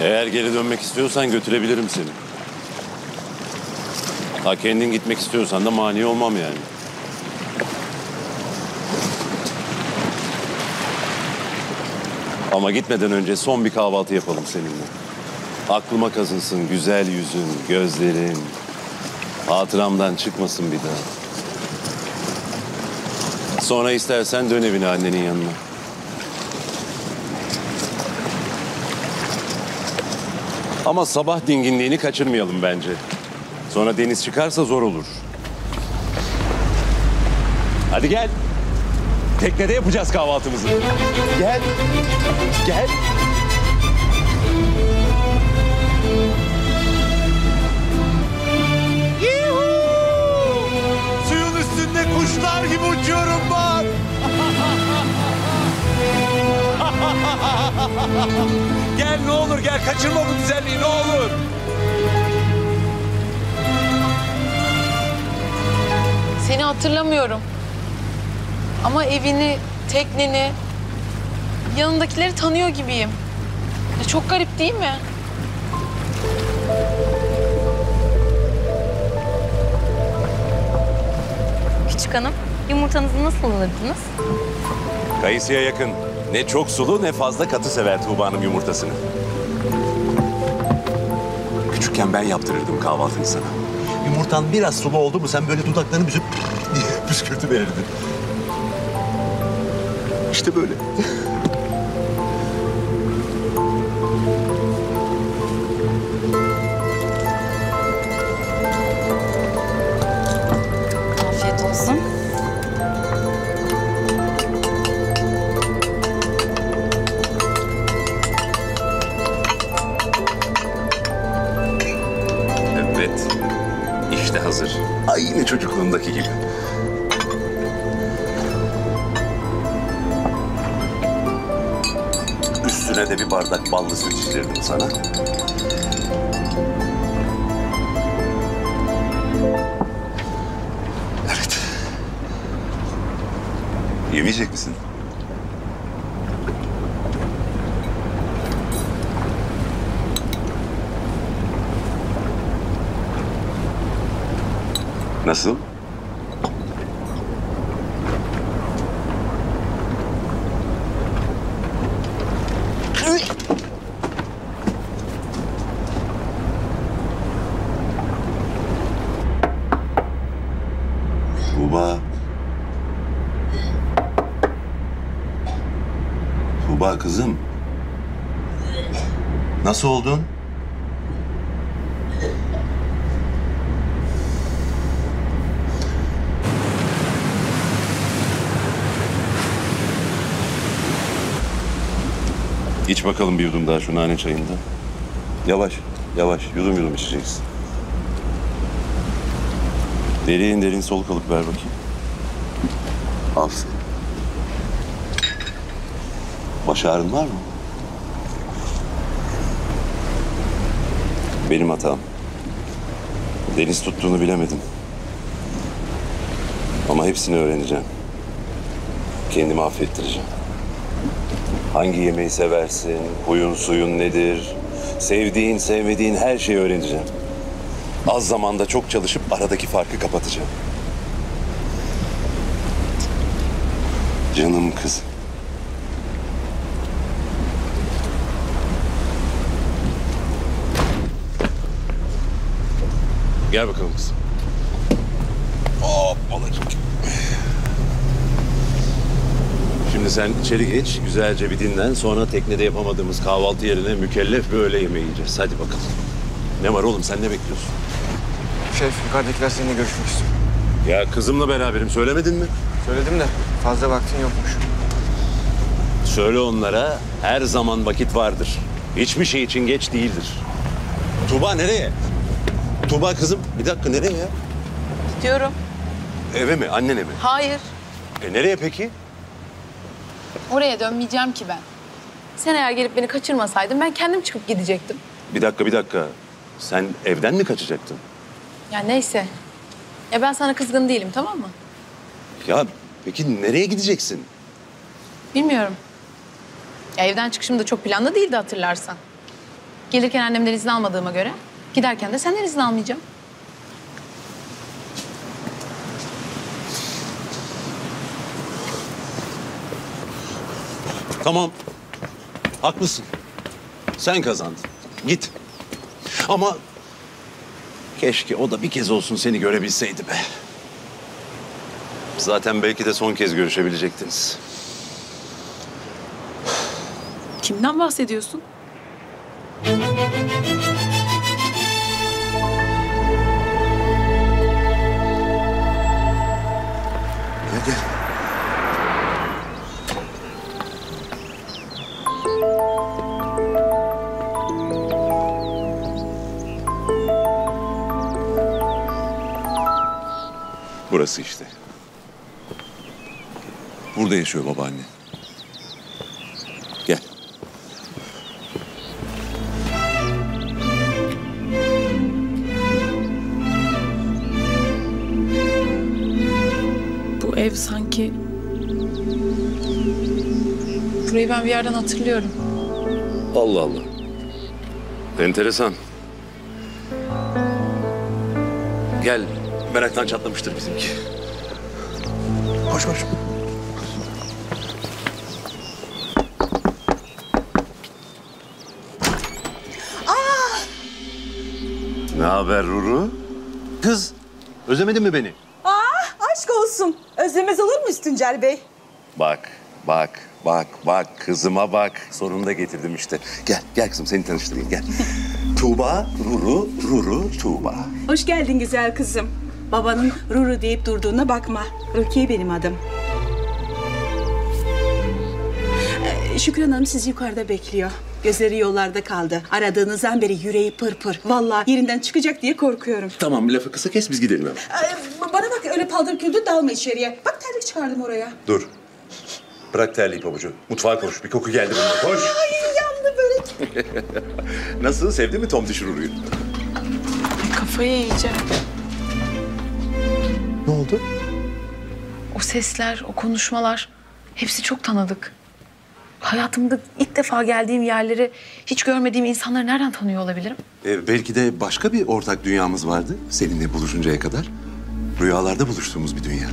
Eğer geri dönmek istiyorsan götürebilirim seni. Ha kendin gitmek istiyorsan da mani olmam yani. Ama gitmeden önce son bir kahvaltı yapalım seninle. Aklıma kazınsın güzel yüzün, gözlerin. Hatıramdan çıkmasın bir daha. Sonra istersen dön evine annenin yanına. Ama sabah dinginliğini kaçırmayalım bence. Sonra deniz çıkarsa zor olur. Hadi gel. Teknede yapacağız kahvaltımızı. Gel. Gel. Yuhuu! Suyun üstünde kuşlar gibi uçuyorum bak. gel ne olur gel kaçırma bu güzelliği ne olur. Seni hatırlamıyorum. Ama evini, tekneni, yanındakileri tanıyor gibiyim. Ya çok garip değil mi? Küçük hanım, yumurtanızı nasıl alırdınız? Kayısıya yakın. Ne çok sulu ne fazla katı sever Tuğba'nın yumurtasını. Küçükken ben yaptırırdım kahvaltıyı sana. Yumurtan biraz sulu oldu mu sen böyle dudaklarını büzüp diye püskürtü verirdin. İşte böyle. Afiyet olsun. Hazır. Aynı çocukluğundaki gibi. Üstüne de bir bardak ballı süt içirirdim sana. Evet. Yemeyecek misin? Nasıl? Tuğba. Kızım. Nasıl oldun? İç bakalım bir yudum daha şu nane çayından. Yavaş, yavaş, yudum yudum içeceksin. Derin derin soluk alıp ver bakayım. Aferin. Baş ağrın var mı? Benim hatam. Deniz tuttuğunu bilemedim. Ama hepsini öğreneceğim. Kendimi affettireceğim. Hangi yemeği seversin, huyun suyun nedir, sevdiğin sevmediğin her şeyi öğreneceğim. Az zamanda çok çalışıp aradaki farkı kapatacağım. Canım kız. Gel bakalım kızım. Hop balacık. Şimdi sen içeri geç, güzelce bir dinlen. Sonra teknede yapamadığımız kahvaltı yerine mükellef bir öğle yemeği yiyeceğiz. Hadi bakalım. Ne var oğlum, sen ne bekliyorsun? Şef yukarıdakiler seninle görüşmek istiyor. Ya kızımla beraberim, söylemedin mi? Söyledim de fazla vaktin yokmuş. Söyle onlara, her zaman vakit vardır. Hiçbir şey için geç değildir. Tuğba nereye? Tuğba kızım, bir dakika nereye ya? Gidiyorum. Eve mi, annene mi? Hayır. E nereye peki? Oraya dönmeyeceğim ki ben. Sen eğer gelip beni kaçırmasaydın ben kendim çıkıp gidecektim. Bir dakika, bir dakika. Sen evden mi kaçacaktın? Ya neyse. Ya ben sana kızgın değilim tamam mı? Ya peki nereye gideceksin? Bilmiyorum. Ya evden çıkışım da çok planlı değildi hatırlarsan. Gelirken annemden izin almadığıma göre giderken de senden izin almayacağım. Tamam. Haklısın. Sen kazandın. Git. Ama keşke o da bir kez olsun seni görebilseydi be. Zaten belki de son kez görüşebilecektiniz. Kimden bahsediyorsun? Burası işte. Burada yaşıyor babaanne. Gel. Bu ev sanki... Burayı ben bir yerden hatırlıyorum. Allah Allah. Enteresan. Gel. Meraktan çatlamıştır bizimki. Koş koş. Ne haber Ruru? Kız, özlemedin mi beni? Aa, aşk olsun. Özlemez olur mu Tuncel Bey? Bak, bak, bak, bak. Kızıma bak. Sonunda getirdim işte. Gel, gel kızım seni tanıştırayım gel. Tuğba, Ruru, Ruru, Tuğba. Hoş geldin güzel kızım. Babanın Ruru deyip durduğuna bakma. Rukiye benim adım. Ee, Şükran Hanım sizi yukarıda bekliyor. Gözleri yollarda kaldı. Aradığınızdan beri yüreği pır pır. Vallahi yerinden çıkacak diye korkuyorum. Tamam, lafı kısa kes biz gidelim hemen. Ee, bana bak öyle paldır küldür dalma içeriye. Bak terlik çıkardım oraya. Dur. Bırak terliği pabucu. Mutfağa koş. Bir koku geldi bana. Koş. Ay yandı böyle. Nasıl? Sevdi mi Tom Diş Ruru'yu? Kafayı yiyeceğim. Ne oldu? O sesler, o konuşmalar hepsi çok tanıdık. Hayatımda ilk defa geldiğim yerleri, hiç görmediğim insanları nereden tanıyor olabilirim? Ee, belki de başka bir ortak dünyamız vardı seninle buluşuncaya kadar. Rüyalarda buluştuğumuz bir dünya.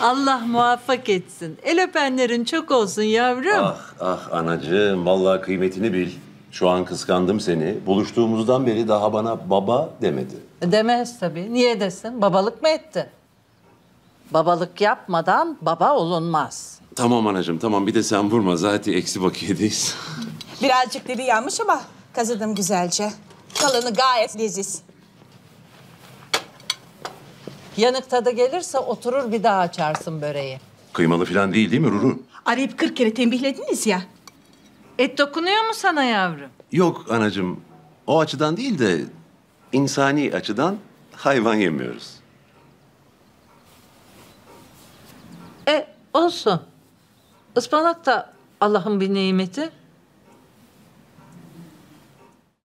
Allah muvaffak etsin. El öpenlerin çok olsun yavrum. Ah ah anacığım vallahi kıymetini bil. Şu an kıskandım seni. Buluştuğumuzdan beri daha bana baba demedi. Demez tabii. Niye desin? Babalık mı etti? Babalık yapmadan baba olunmaz. Tamam anacığım tamam bir de sen vurma zaten eksi bakiyedeyiz. Birazcık dili yanmış ama kazıdım güzelce. Kalanı gayet leziz. Yanık tadı gelirse oturur bir daha açarsın böreği. Kıymalı falan değil değil mi Ruru? Arayıp 40 kere tembihlediniz ya. Et dokunuyor mu sana yavrum? Yok anacığım o açıdan değil de insani açıdan hayvan yemiyoruz. E olsun. Ispanak da Allah'ın bir nimeti.